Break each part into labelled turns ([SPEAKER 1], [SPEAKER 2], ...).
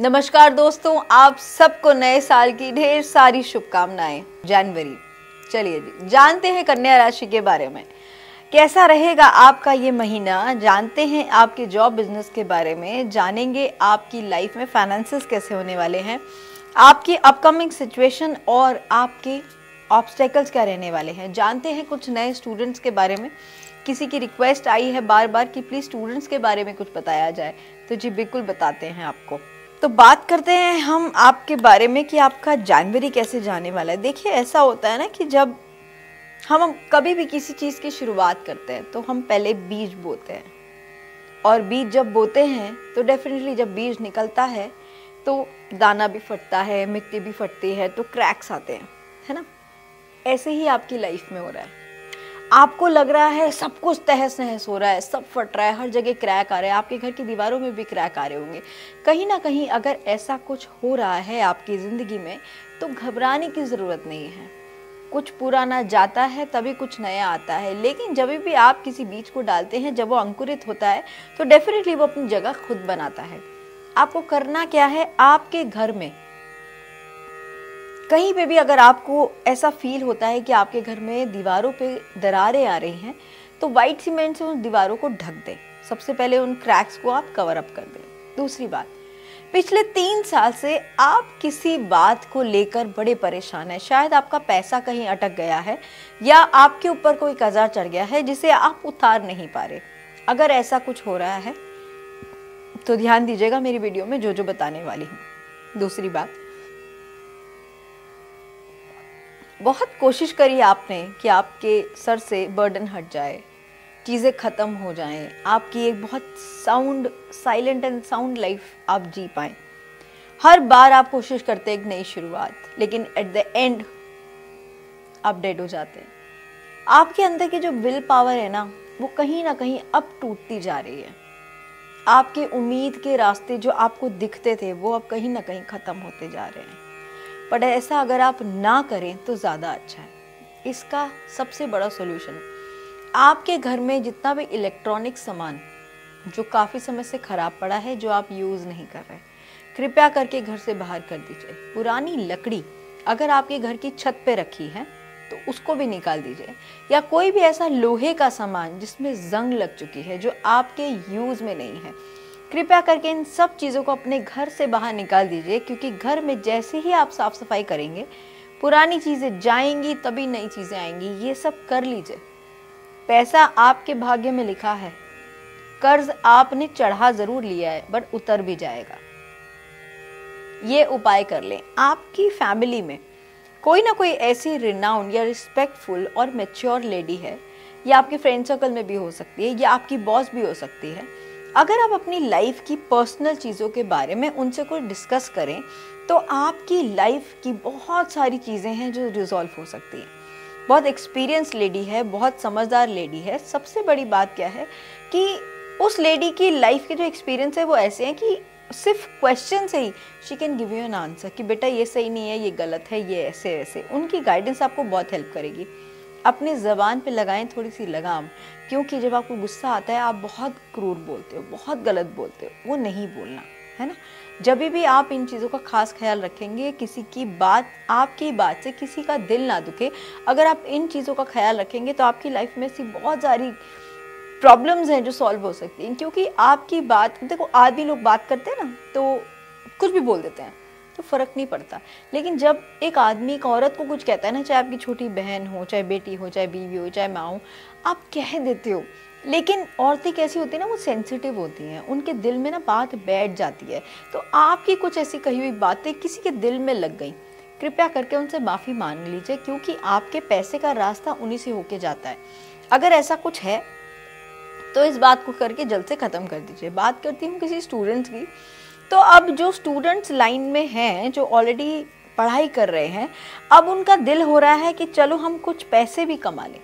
[SPEAKER 1] नमस्कार दोस्तों, आप सबको नए साल की ढेर सारी शुभकामनाएँ, जनवरी। चलिए जी, जानते हैं कन्या राशि के बारे में। कैसा रहेगा आपका ये महीना? जानते हैं आपके जॉब बिज़नेस के बारे में। जानेंगे आपकी लाइफ में फाइनेंसेस कैसे होने वाले हैं। आपकी अपकमिंग सिचुएशन और आपके ऑब्स्टेकल्स क्या रहने वाले हैं। जानते हैं कुछ नए स्टूडेंट्स के बारे में। किसी की रिक्वेस्ट आई है बार बार कि प्लीज़ स्टूडेंट्स के बारे में कुछ बताया जाए। तो जी, बिल्कुल बताते हैं आपको। तो बात करते हैं हम आपके बारे में कि आपका जानवरी कैसे जाने वाला है। देखिए, ऐसा होता है ना कि जब हम कभी भी किसी चीज़ की शुरुआत करते हैं तो हम पहले बीज बोते हैं। और बीज जब बोते हैं तो डेफिनेटली जब बीज निकलता है तो दाना भी फटता है, मिट्टी भी फटती है तो क्रैक्स आते हैं, है ना? ऐसे ही आपकी लाइफ में हो रहा है। आपको लग रहा है सब कुछ तहस नहस हो रहा है, सब फट रहा है, हर जगह क्रैक आ रहा है, आपके घर की दीवारों में भी क्रैक आ रहे होंगे। कहीं ना कहीं अगर ऐसा कुछ हो रहा है आपकी ज़िंदगी में तो घबराने की ज़रूरत नहीं है। कुछ पुराना जाता है, तभी कुछ नया आता है। लेकिन जब भी आप किसी बीज को डालते हैं, जब वो अंकुरित होता है तो डेफिनेटली वो अपनी जगह खुद बनाता है। आपको करना क्या है? आपके घर में कहीं पे भी अगर आपको ऐसा फील होता है कि आपके घर में दीवारों पे दरारें आ रही हैं तो वाइट सीमेंट से उन दीवारों को ढक दें। सबसे पहले उन क्रैक्स को आप कवर अप कर दें। दूसरी बात, पिछले तीन साल से आप किसी बात को लेकर बड़े परेशान हैं। शायद आपका पैसा कहीं अटक गया है, या आपके ऊपर कोई कज़ा चढ़ गया है जिसे आप उतार नहीं पा रहे। अगर ऐसा कुछ हो रहा है तो ध्यान दीजिएगा मेरी वीडियो में जो जो बताने वाली हूँ। दूसरी बात बहुत कोशिश करी आपने कि आपके सर से बर्डन हट जाए, चीज़ें ख़त्म हो जाएँ, आपकी एक बहुत sound silent and sound life आप जी पाएँ। हर बार आप कोशिश करते एक नई शुरुआत, लेकिन एट द एंड आप डेड हो जाते हैं। आपके अंदर की जो विल पावर है ना, वो कहीं ना कहीं अब टूटती जा रही है। आपके उम्मीद के रास्ते जो आपको दिखते थे, वो अब कहीं ना कहीं ख़त्म होते जा रहे हैं। बट ऐसा अगर आप ना करें तो ज़्यादा अच्छा है। इसका सबसे बड़ा सोल्यूशन आपके घर में जितना भी इलेक्ट्रॉनिक सामान, जो काफ़ी समय से ख़राब पड़ा है, जो आप यूज़ नहीं कर रहे, कृपया करके घर से बाहर कर दीजिए। पुरानी लकड़ी अगर आपके घर की छत पे रखी है तो उसको भी निकाल दीजिए। या कोई भी ऐसा लोहे का सामान जिसमें जंग लग चुकी है, जो आपके यूज़ में नहीं है। कृपया करके इन सब चीज़ों को अपने घर से बाहर निकाल दीजिए, क्योंकि घर में जैसे ही आप साफ़ सफ़ाई करेंगे, पुरानी चीज़ें जाएँगी, तभी नई चीज़ें आएँगी। ये सब कर लीजिए। पैसा आपके भाग्य में लिखा है। कर्ज आपने चढ़ा ज़रूर लिया है, बट उतर भी जाएगा। ये उपाय कर लें। आपकी फैमिली में कोई ना कोई ऐसी रिनाउंड या रिस्पेक्टफुल और मेच्योर लेडी है, या आपके फ्रेंड सर्कल में भी हो सकती है, या आपकी बॉस भी हो सकती है अगर आप अपनी लाइफ की पर्सनल चीज़ों के बारे में उनसे कुछ डिस्कस करें तो आपकी लाइफ की बहुत सारी चीज़ें हैं जो रिजॉल्व हो सकती हैं। बहुत एक्सपीरियंस लेडी है, बहुत समझदार लेडी है। सबसे बड़ी बात क्या है कि उस लेडी की लाइफ के जो एक्सपीरियंस है, वो ऐसे हैं कि सिर्फ़ क्वेश्चन से ही she can give you an answer कि बेटा ये सही नहीं है, ये गलत है, ये ऐसे ऐसे उनकी गाइडेंस आपको बहुत हेल्प करेगी। अपनी ज़बान पे लगाएँ थोड़ी सी लगाम, क्योंकि जब आपको गुस्सा आता है, आप बहुत क्रूर बोलते हो, बहुत गलत बोलते हो, वो नहीं बोलना, है ना? जब भी आप इन चीज़ों का खास ख्याल रखेंगे, किसी की बात, आपकी बात से किसी का दिल ना दुखे, अगर आप इन चीज़ों का ख्याल रखेंगे तो आपकी लाइफ में ऐसी बहुत सारी प्रॉब्लम्स हैं जो सॉल्व हो सकती हैं, क्योंकि आपकी बात, देखो, आदमी लोग बात करते हैं ना तो कुछ भी बोल देते हैं। तो फ़र्क नहीं पड़ता। लेकिन जब एक आदमी, एक औरत को कुछ कहता है ना, चाहे आपकी छोटी बहन हो, चाहे बेटी हो, चाहे बीवी हो, चाहे माँ हो, आप कह देते हो। लेकिन औरतें कैसी होती है ना, वो सेंसिटिव होती हैं। उनके दिल में ना बात बैठ जाती है। तो आपकी कुछ ऐसी कही हुई बातें किसी के दिल में लग गई। कृपया करके उनसे माफ़ी मांग लीजिए, क्योंकि आपके पैसे का रास्ता उन्हीं से होके जाता है। अगर ऐसा कुछ है तो इस बात को करके जल्द से ख़त्म कर दीजिए। बात करती हूँ किसी स्टूडेंट्स की। तो अब जो स्टूडेंट्स लाइन में हैं, जो ऑलरेडी पढ़ाई कर रहे हैं, अब उनका दिल हो रहा है कि चलो हम कुछ पैसे भी कमा लें।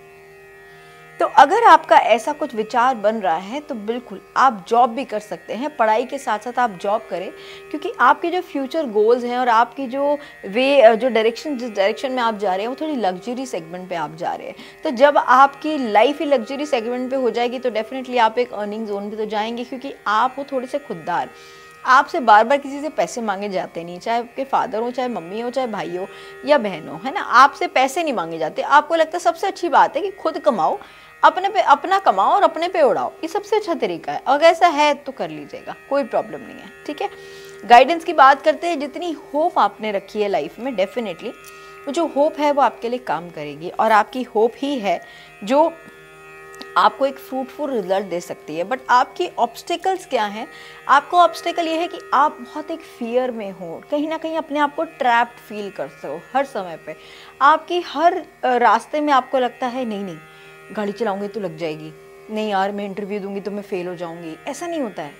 [SPEAKER 1] तो अगर आपका ऐसा कुछ विचार बन रहा है तो बिल्कुल आप जॉब भी कर सकते हैं। पढ़ाई के साथ साथ आप जॉब करें, क्योंकि आपके जो फ्यूचर गोल्स हैं और आपकी जो वे जो डायरेक्शन जिस डायरेक्शन में आप जा रहे हैं, वो थोड़ी लग्जरी सेगमेंट पे आप जा रहे हैं। तो जब आपकी लाइफ ही लग्जरी सेगमेंट पे हो जाएगी तो डेफिनेटली आप एक अर्निंग जोन पे तो जाएँगे, क्योंकि आप वो थोड़े से खुददार। आपसे बार बार किसी से पैसे मांगे जाते नहीं, चाहे आपके फादर हो, चाहे मम्मी हो, चाहे भाई हो या बहन हो, है ना? आपसे पैसे नहीं मांगे जाते। आपको लगता है सबसे अच्छी बात है कि खुद कमाओ, अपने पे अपना कमाओ और अपने पे उड़ाओ। ये सबसे अच्छा तरीका है। अगर ऐसा है तो कर लीजिएगा, कोई प्रॉब्लम नहीं है, ठीक है? गाइडेंस की बात करते हैं, जितनी होप आपने रखी है लाइफ में, डेफिनेटली, जो होप है वो आपके लिए काम करेगी और आपकी होप ही है जो आपको एक फ्रूटफुल रिज़ल्ट दे सकती है बट आपकी ऑब्स्टिकल्स क्या हैं? आपको ऑब्स्टिकल ये है कि आप बहुत एक फियर में हो, कहीं ना कहीं अपने आप को ट्रैप्ड फील करते हो हर समय पे। आपकी हर रास्ते में आपको लगता है, नहीं नहीं, गाड़ी चलाऊँगी तो लग जाएगी। नहीं यार, मैं इंटरव्यू दूँगी तो मैं फेल हो जाऊँगी। ऐसा नहीं होता है।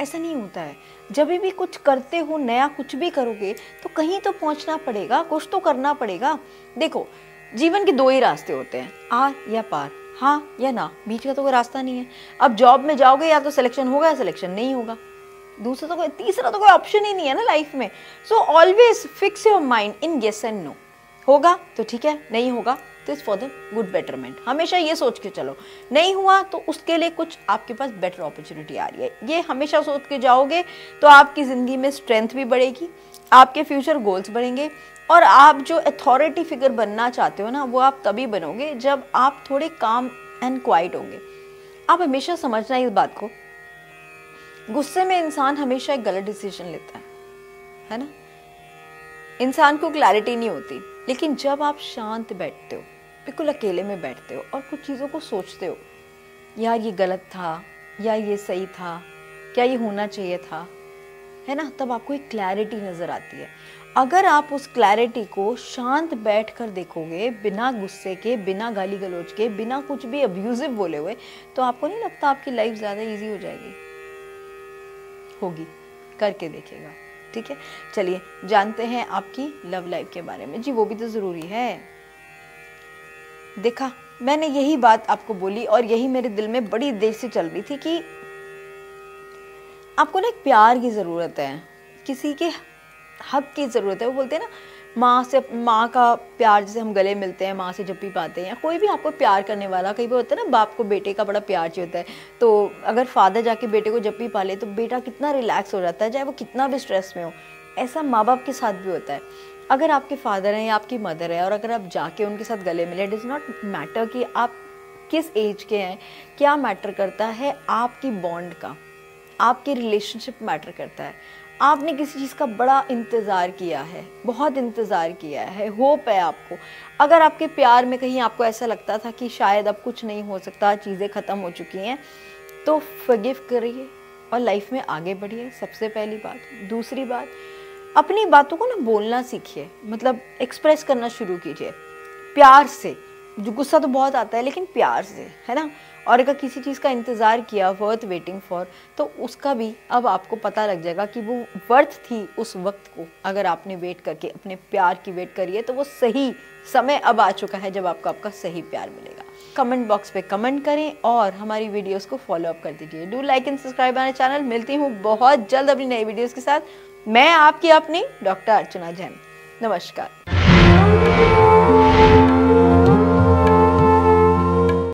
[SPEAKER 1] ऐसा नहीं होता है। जब भी कुछ करते हो, नया कुछ भी करोगे तो कहीं तो पहुँचना पड़ेगा, कुछ तो करना पड़ेगा। देखो, जीवन के दो ही रास्ते होते हैं, आर या पार। हाँ या ना, बीच का तो कोई रास्ता नहीं है। अब जॉब में जाओगे, या तो सिलेक्शन होगा, या सिलेक्शन नहीं होगा। दूसरा तो कोई, तीसरा तो कोई ऑप्शन ही नहीं है ना लाइफ में। So always fix your mind in yes and no होगा तो ठीक है, नहीं होगा तो it's for the good betterment हमेशा ये सोच के चलो। नहीं हुआ तो उसके लिए कुछ आपके पास बेटर अपॉर्चुनिटी आ रही है। ये हमेशा सोच के जाओगे तो आपकी ज़िंदगी में स्ट्रेंथ भी बढ़ेगी, आपके फ्यूचर गोल्स बढ़ेंगे और आप जो अथॉरिटी फिगर बनना चाहते हो ना, वो आप तभी बनोगे जब आप थोड़े काम एंड क्वाइट होंगे। आप हमेशा समझना इस बात को। गुस्से में इंसान हमेशा एक गलत डिसीज़न लेता है है ना? इंसान को क्लैरिटी नहीं होती, लेकिन जब आप शांत बैठते हो, बिल्कुल अकेले में बैठते हो और कुछ चीज़ों को सोचते हो, यार ये गलत था, या ये सही था, क्या ये होना चाहिए था? है ना, तब आपको एक क्लैरिटी नज़र आती है। अगर आप उस क्लैरिटी को शांत बैठ कर देखोगे, बिना गुस्से के, बिना गाली गलोच के, बिना कुछ भी अब्यूजिव बोले हुए तो आपको नहीं लगता आपकी लाइफ ज़्यादा इजी हो जाएगी? होगी। करके देखिएगा। ठीक है? चलिए, जानते हैं आपकी लव लाइफ के बारे में। जी, वो भी तो ज़रूरी है। देखा, मैंने यही बात आपको बोली और यही मेरे दिल में बड़ी देर से चल रही थी कि आपको ना एक प्यार की ज़रूरत है। किसी के हक की ज़रूरत है। वो बोलते हैं ना, माँ से, माँ का प्यार जैसे हम गले मिलते हैं, माँ से जब भी पाते हैं, या कोई भी आपको प्यार करने वाला, कई बार होता है ना, बाप को बेटे का बड़ा प्यार चाहिए होता है। तो अगर फादर जाके बेटे को जब भी पाले तो बेटा कितना रिलैक्स हो जाता है, चाहे वो कितना भी स्ट्रेस में हो। ऐसा माँ बाप के साथ भी होता है। अगर आपके फादर हैं या आपकी मदर है, और अगर आप जाके उनके साथ गले मिले, इट इज़ नॉट मैटर कि आप किस एज के हैं, क्या मैटर करता है आपकी बॉन्ड का। आपकी रिलेशनशिप मैटर करता है। आपने किसी चीज़ का बड़ा इंतज़ार किया है, बहुत इंतज़ार किया है होप है आपको। अगर आपके प्यार में कहीं आपको ऐसा लगता था कि शायद अब कुछ नहीं हो सकता, चीज़ें ख़त्म हो चुकी हैं तो फगिव करिए और लाइफ में आगे बढ़िए, सबसे पहली बात। दूसरी बात, अपनी बातों को ना बोलना सीखिए मतलब एक्सप्रेस करना शुरू कीजिए। प्यार से जो गुस्सा तो बहुत आता है, लेकिन प्यार से, है ना? और अगर किसी चीज़ का इंतज़ार किया वर्थ वेटिंग फॉर तो उसका भी अब आपको पता लग जाएगा कि वो वर्थ थी उस वक्त को। अगर आपने वेट करके, अपने प्यार की वेट करी है तो वो सही समय अब आ चुका है जब आपको आपका सही प्यार मिलेगा। कमेंट बॉक्स पे कमेंट करें और हमारी वीडियोस को फॉलो अप कर दीजिए। डू लाइक एंड सब्सक्राइब आने चैनल मिलती हूँ बहुत जल्द अपनी नई वीडियोस के साथ। मैं आपकी अपनी डॉक्टर अर्चना जैन। नमस्कार।